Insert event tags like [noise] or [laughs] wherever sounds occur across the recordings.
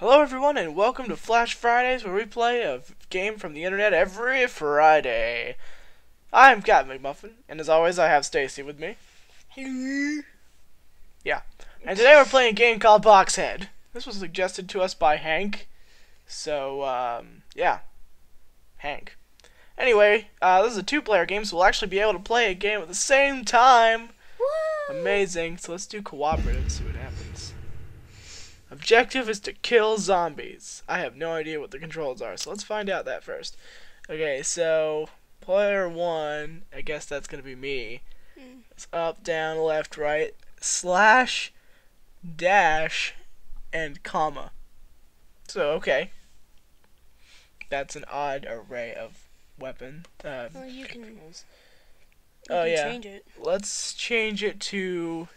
Hello, everyone, and welcome to Flash Fridays, where we play a game from the internet every Friday. I'm Capn McMuffin, and as always, I have Stacy with me. Yeah, and today we're playing a game called Boxhead. This was suggested to us by Hank, so um, yeah, Hank. Anyway, uh, this is a two-player game, so we'll actually be able to play a game at the same time. Amazing. So let's do cooperative and see what happens. Objective is to kill zombies. I have no idea what the controls are, so let's find out that first. Okay, so player one, I guess that's gonna be me. Mm. It's up, down, left, right, slash, dash, and comma. So okay, that's an odd array of weapon. Uh, Well, you can- controls. You Oh, can yeah. change it. Let's change it to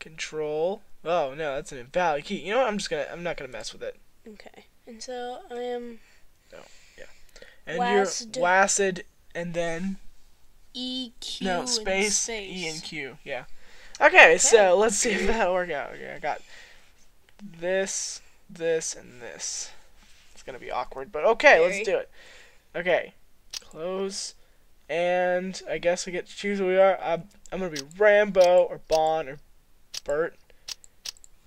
control. Oh no, that's an invalid key. You know what? I'm just gonna. I'm not gonna mess with it. Okay. And so I am No. Oh, yeah. And Wasd. you're WASD, and then E Q no space, space. E and Q. Yeah. Okay, so let's see if that'll work out. Okay, I got this, this, and this. It's gonna be awkward, but okay, Very. let's do it. Okay, close, and I guess I get to choose who we are. I'm, I'm gonna be Rambo or Bon or Bert.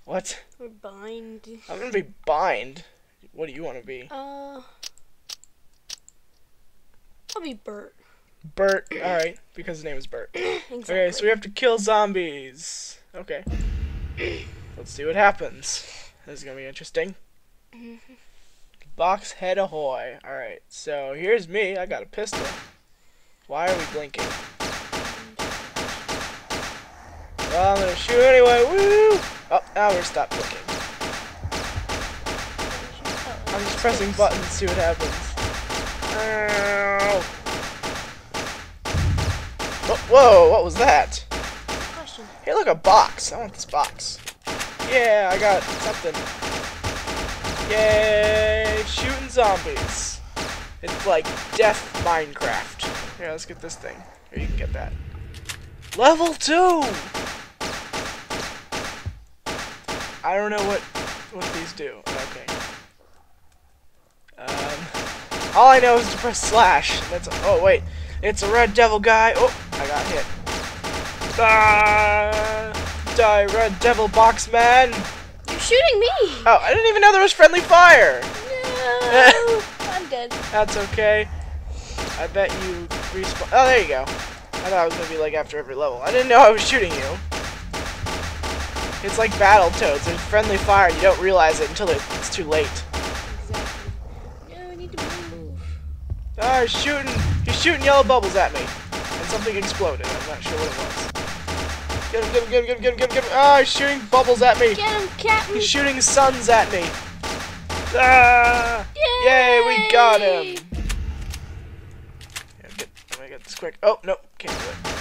What? Or bind. I'm gonna be Bind. What do you want to be? Uh. I'll be Bert. Bert. All right, because his name is Bert. exactly. [clears throat] Okay, so we have to kill zombies. Okay. Let's see what happens. This is gonna be interesting. Box head ahoy. Alright, so here's me. I got a pistol. Why are we blinking? Well, I'm gonna shoot anyway. Woo! Oh, now we're stopped blinking. I'm just pressing buttons to see what happens. Ow. Oh, whoa, what was that? Hey, look, a box. I want this box. Yeah, I got something. Yay, shooting zombies. It's like Death Minecraft. Here, let's get this thing. Here, you can get that. Level 2! I don't know what what these do. Okay. Um, all I know is to press slash. That's a, oh wait, it's a red devil guy. Oh, I got hit. Ah, die, red devil box man. You're shooting me. Oh, I didn't even know there was friendly fire. No. [laughs] I'm dead. That's okay. I bet you respawn. Oh, there you go. I thought I was gonna be like after every level. I didn't know I was shooting you. It's like Battletoads. There's friendly fire. and You don't realize it until it's too late. Exactly. No, I need to move. Ah, he's shooting. He's shooting yellow bubbles at me, and something exploded. I'm not sure what it was. Get him! Get him! Get him! Get him! Get him! Get him! Ah, he's shooting bubbles at me. Get him, Captain. He's shooting suns at me. Ah! Yay, we got him. Yeah, get, let me get this quick. Oh, no, can't do it.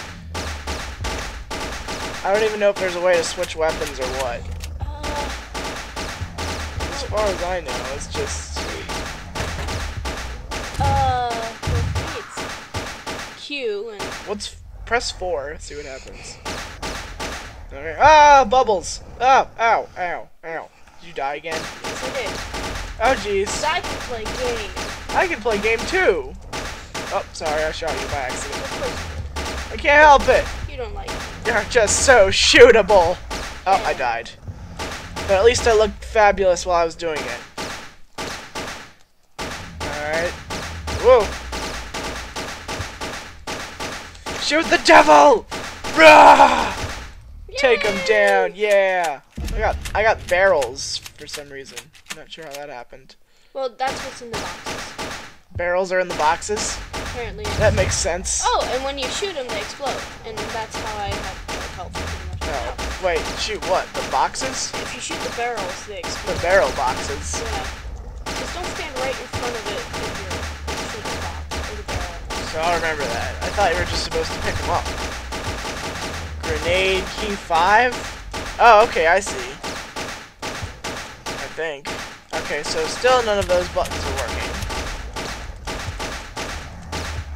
I don't even know if there's a way to switch weapons or what. Uh, As far as I know, it's just... uh, it's Q and What's... Press 4, see what happens. Okay. Ah, bubbles! Oh, ow, ow, ow. Did you die again? yes, I did. Oh, jeez. I can play games. I can play game too. Oh, sorry, I shot you by accident. I can't help it. you don't like You're just so shootable. Oh, I died. But at least I looked fabulous while I was doing it. Alright. Whoa. Shoot the devil! Rah! Take him down, yeah. I got I got barrels for some reason. Not sure how that happened. Well, that's what's in the boxes. Barrels are in the boxes? Apparently. That makes sense. Oh, and when you shoot them, they explode, and that's how I have more health pretty much. Oh, wait, shoot what? The boxes? If you shoot the barrels, they explode. The barrel boxes. Yeah. Just don't stand right in front of it if you're shooting box or the barrel. So I'll remember that. I thought you were just supposed to pick them up. Grenade key 5? Oh, okay, I see. I think. Okay, so still none of those buttons are working.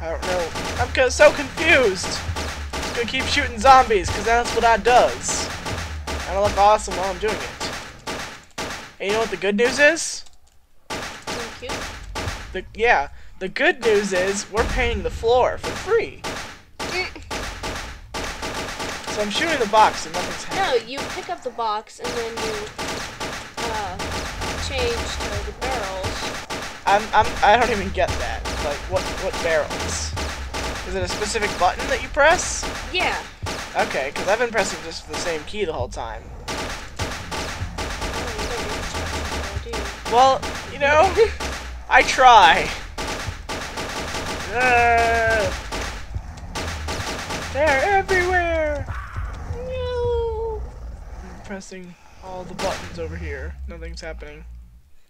I don't know. I'm so confused. Just gonna keep shooting zombies, because that's what I does. And I look awesome while I'm doing it. And you know what the good news is? Thank you. The yeah, the good news is we're painting the floor for free. So I'm shooting the box and nothing's happening. No, you pick up the box and then you uh, change to the barrels. I'm, I'm I don't even get that. Like what what barrels? Is it a specific button that you press? Yeah. Okay, because I've been pressing just the same key the whole time. You don't need instructions, though, do you? Well, you know, [laughs] I try. Uh, they're everywhere. No. I'm pressing all the buttons over here. Nothing's happening.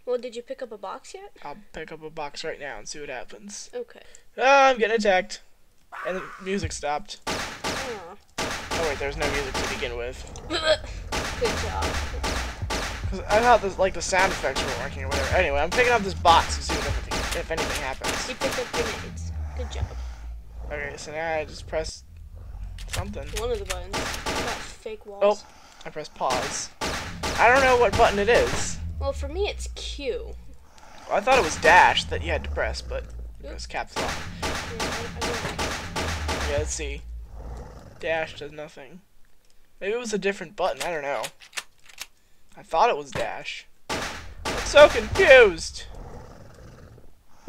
Well, did you pick up a box yet? I'll pick up a box right now and see what happens. Okay. Ah, I'm getting attacked. And the music stopped. Oh. Oh wait, there's no music to begin with. [laughs] Good job. 'Cause I thought this, like the sound effects were working or whatever. Anyway, I'm picking up this box to see if anything, if anything happens. You picked up grenades. Good job. Okay, so now I just press something. One of the buttons. Fake walls. Oh, I press pause. I don't know what button it is. Well, for me, it's Q. I thought it was dash that you had to press, but it was caps lock. Yeah, I, I don't Yeah, let's see. Dash does nothing. Maybe it was a different button. I don't know. I thought it was dash. I'm so confused.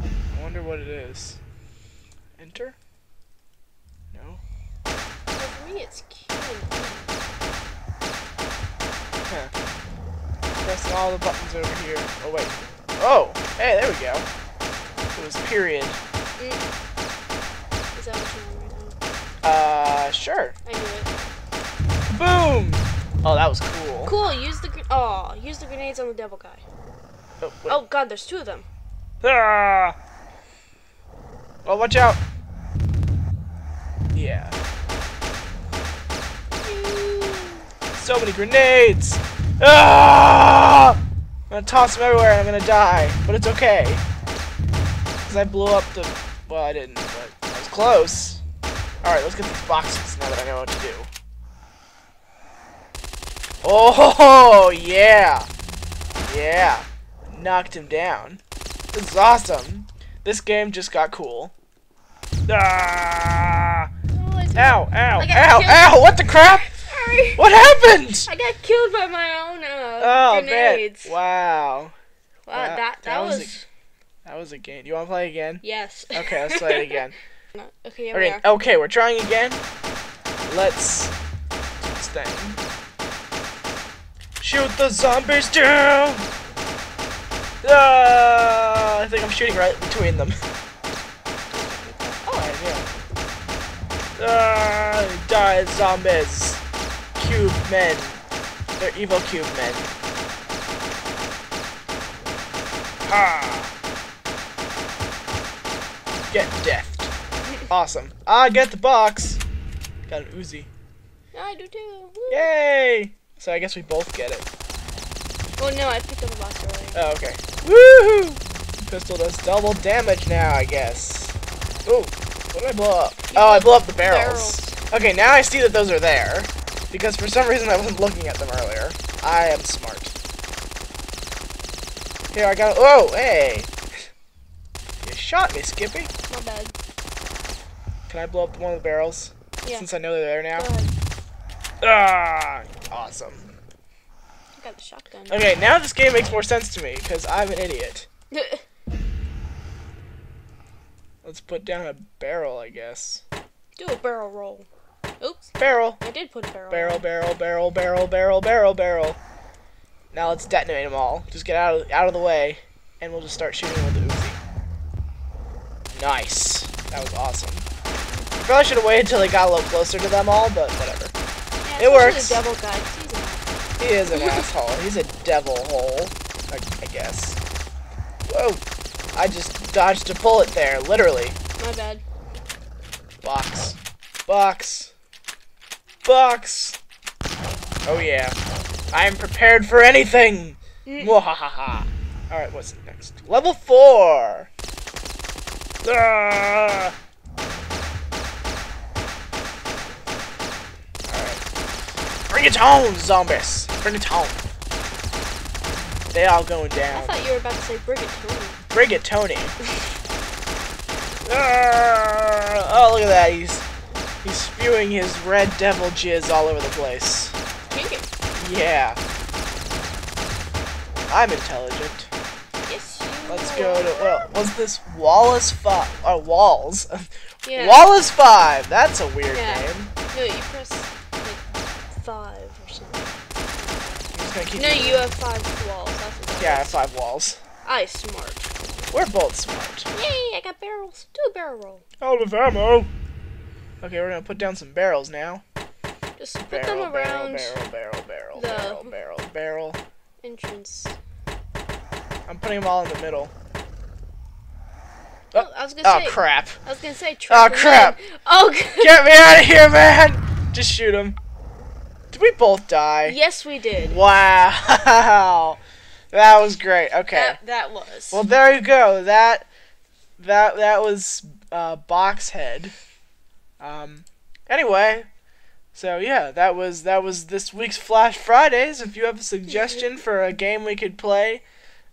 I wonder what it is. Enter? No. well, for me, it's Q. and E. Huh. Pressing all the buttons over here. Oh wait. Oh, hey, there we go. It was period. Mm. Is that what you want right now? Uh, sure. I knew it. Boom! Oh, that was cool. Cool. Use the gr- oh, use the grenades on the devil guy. Oh, wait. Oh God, there's two of them. Ah! Oh, watch out! Yeah. So many grenades! Ah! I'm gonna toss them everywhere and I'm gonna die, but it's okay. Because I blew up the. Well, I didn't, but I was close. Alright, let's get these boxes now that I know what to do. Oh, yeah! Yeah! Knocked him down. This is awesome. This game just got cool. Ah! Ow, ow, ow, ow! What the crap? Sorry. What happened? [laughs] I got killed by my own uh, Oh, man. grenades. Wow, Wow. that that, that was, a, that was a game. Do you want to play again? yes. Okay, let's play it [laughs] again. okay, we Okay, are. okay, we're trying again. Let's thing. Shoot the zombies down. Ah, I think I'm shooting right between them. [laughs] Oh, yeah. Ah, die, zombies. Cube men. They're evil cube men. Ha! Get death. Awesome. I get the box. Got an Uzi. I do too. Woo. Yay! So I guess we both get it. Oh no, I picked up a box earlier. Oh, okay. Woohoo! Pistol does double damage now, I guess. Ooh, what did I blow up? You Oh, I blew blew up the barrels. barrels. Okay, now I see that those are there. Because for some reason I wasn't looking at them earlier. I am smart. Here, I got. Oh, hey! You shot me, Skippy. My bad. Can I blow up one of the barrels? Yeah. Since I know they're there now. Go ahead. Ah, awesome. I got the shotgun. Okay, now this game makes more sense to me because I'm an idiot. [laughs] Let's put down a barrel, I guess. Do a barrel roll. Oops, Barrel, I did put a barrel. barrel, barrel, barrel, barrel, barrel, barrel, barrel. Now let's detonate them all. Just get out of out of the way, and we'll just start shooting with the Uzi. Nice. That was awesome. We probably should have waited until they got a little closer to them all, but whatever. Yeah, It works. The devil guy. He is an [laughs] asshole. He's a devil hole, I, I guess. Whoa! I just dodged a bullet there, literally. My bad. Box. Box. Box. Oh yeah. I am prepared for anything! Mm. Mwahaha. Alright, what's next? Level 4! Ah! Alright. Bring it home, zombies! Bring it home. They all going down. I thought you were about to say Brigatoni. Brigatoni. [laughs] Arrgh. oh, look at that. He's he's spewing his red devil jizz all over the place. Yeah. I'm intelligent. Yes, you Let's go to well, what's this Wallace Five? Or uh, Walls? [laughs] Yeah. Wallace Five. That's a weird Yeah. name. No, you press like five or something. I'm just gonna keep. No, you have five walls. That's what Yeah, I have five walls. I smart. We're both smart. Yay! I got barrels. Do a barrel roll. Out of ammo. Okay, we're gonna put down some barrels now. Just put Barrel, them around barrel, barrel, barrel, barrel, barrel, barrel. entrance. I'm putting them all in the middle. Oh, I was gonna Oh say. crap! I was gonna say. Oh, crap. in. Oh. [laughs] [laughs] Get me out of here, man! Just shoot him. Did we both die? yes, we did. Wow, [laughs] that was great. Okay. That that was. Well, there you go. That that that was uh, Boxhead. Um. Anyway, so yeah, that was that was this week's Flash Fridays. If you have a suggestion for a game we could play,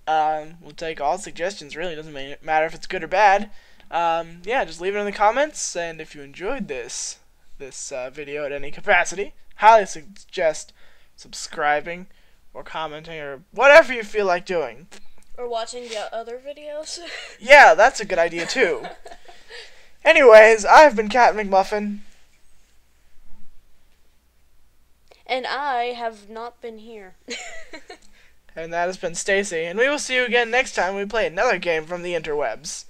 um, we'll take all suggestions. Really, doesn't matter if it's good or bad. Um, yeah, just leave it in the comments. And if you enjoyed this this uh, video at any capacity, highly suggest subscribing or commenting or whatever you feel like doing. or watching the other videos. [laughs] Yeah, that's a good idea too. [laughs] Anyways, I've been Capn McMuffin. and I have not been here. [laughs] And that has been Stacy, and we will see you again next time we play another game from the interwebs.